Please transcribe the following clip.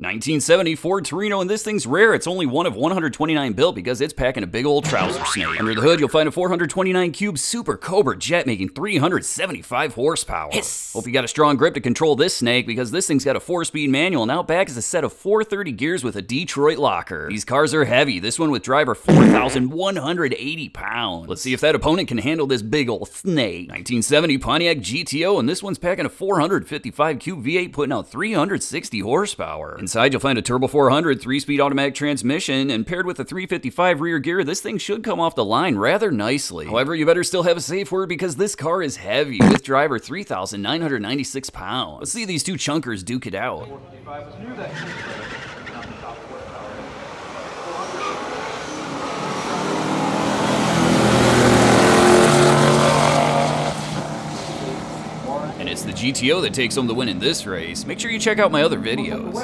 1970 Ford Torino, and this thing's rare. It's only one of 129 built because it's packing a big old trouser snake. Under the hood, you'll find a 429 cube Super Cobra jet making 375 horsepower. Hiss. Hope you got a strong grip to control this snake because this thing's got a four-speed manual, and out back is a set of 430 gears with a Detroit locker. These cars are heavy. This one with driver 4,180 pounds. Let's see if that opponent can handle this big old snake. 1970 Pontiac GTO, and this one's packing a 455 cube V8 putting out 360 horsepower. Inside, you'll find a Turbo 400 3-speed automatic transmission, and paired with a 355 rear gear, this thing should come off the line rather nicely. However, you better still have a safe word because this car is heavy, with driver 3,996 pounds. Let's see these two chunkers duke it out. And it's the GTO that takes home the win in this race. Make sure you check out my other videos.